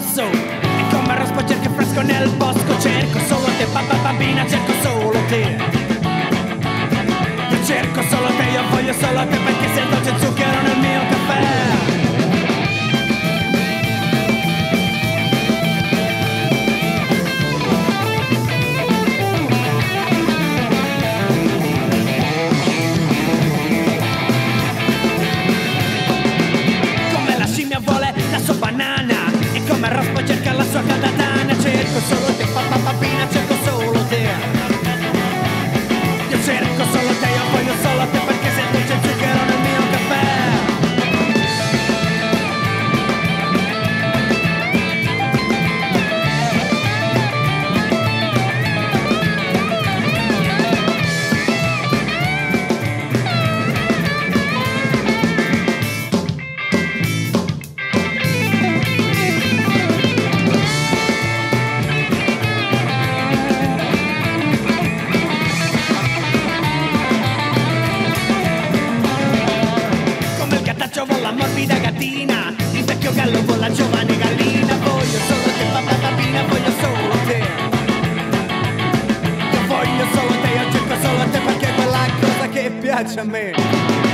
grosso E come rospo cerca fresco nel bosco Cerco solo te, babba bambina, cerco solo te. Io cerco solo te, io voglio solo te come rospo cerca la sua catatana cerco solo te papà bambina cerco solo te. Io cerco solo te vola morbida gattina il vecchio gallo vola giovane gallina. Voglio solo te papà bambina voglio solo te. Io voglio solo te io cerco solo te perché è quella cosa che piace a me